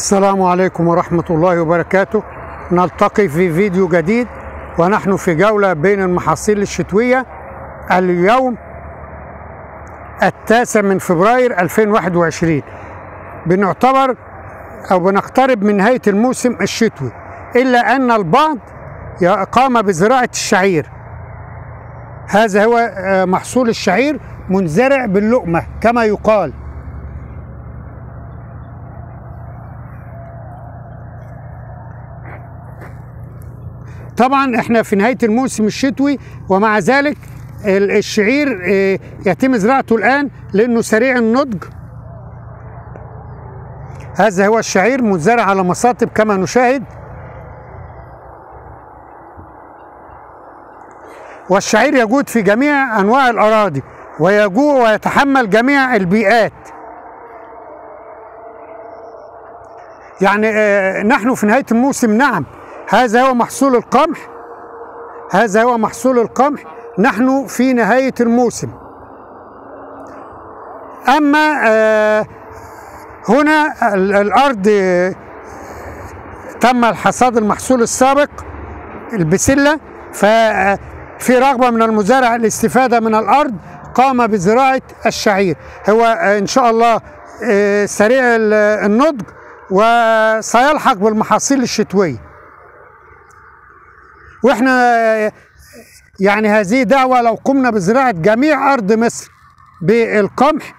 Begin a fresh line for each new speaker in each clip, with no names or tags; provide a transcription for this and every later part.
السلام عليكم ورحمة الله وبركاته. نلتقي في فيديو جديد ونحن في جولة بين المحاصيل الشتوية. اليوم التاسع من فبراير 2021 بنعتبر أو بنقترب من نهاية الموسم الشتوي إلا أن البعض قام بزراعة الشعير. هذا هو آه، محصول الشعير منزرع باللقمة كما يقال. طبعا إحنا في نهاية الموسم الشتوي ومع ذلك ال- الشعير آه، يتم زراعته الآن لأنه سريع النضج. هذا هو الشعير مزرع على مصاطب كما نشاهد. والشعير يجود في جميع أنواع الأراضي ويجوع ويتحمل جميع البيئات. يعني آه، نحن في نهاية الموسم نعم. هذا هو محصول القمح. هذا هو محصول القمح. نحن في نهاية الموسم. أما آه، هنا ال- الأرض آه، تم الحصاد المحصول السابق البسلة. ففي رغبة من المزارع الاستفادة من الأرض قام بزراعة الشعير. هو آه، إن شاء الله آه، سريع ال- النضج وسيلحق بالمحاصيل الشتوية. وإحنا يعني هذه دعوة لو قمنا بزراعة جميع أرض مصر بالقمح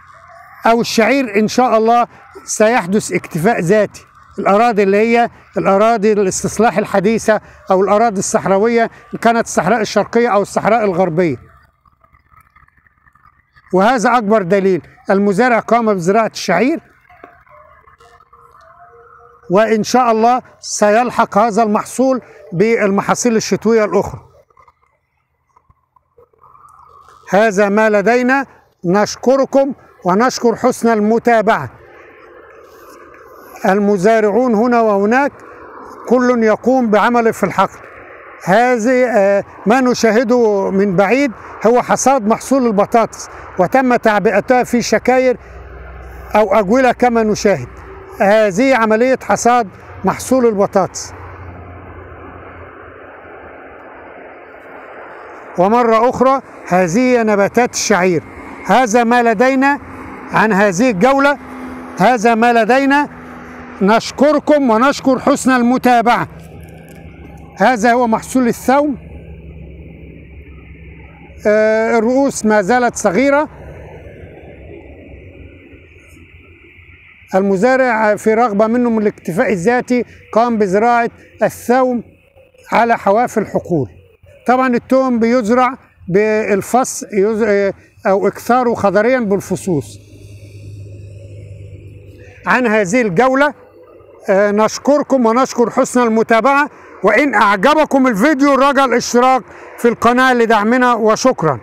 أو الشعير إن شاء الله سيحدث اكتفاء ذاتي. الأراضي اللي هي الأراضي الاستصلاح الحديثة أو الأراضي الصحراوية إن كانت الصحراء الشرقية أو الصحراء الغربية. وهذا أكبر دليل. المزارع قام بزراعة الشعير وإن شاء الله سيلحق هذا المحصول بالمحاصيل الشتوية الأخرى. هذا ما لدينا. نشكركم ونشكر حسن المتابعة. المزارعون هنا وهناك كل يقوم بعمله في الحقل. هذه آه، ما نشاهده من بعيد هو حصاد محصول البطاطس وتم تعبئتها في شكاير أو أجولة كما نشاهد. هذه عملية حصاد محصول البطاطس. ومرة أخرى هذه نباتات الشعير. هذا ما لدينا عن هذه الجولة. هذا ما لدينا. نشكركم ونشكر حسن المتابعة. هذا هو محصول الثوم. آه، الرؤوس ما زالت صغيرة. المزارع في رغبة منه من الاكتفاء الذاتي قام بزراعة الثوم على حواف الحقول طبعا التوم بيزرع بالفص آه، أو إكثاره خضريا بالفصوص. عن هذه الجولة آه، نشكركم ونشكر حسن المتابعة وإن أعجبكم الفيديو رجاء الاشتراك في القناة لدعمنا وشكرا.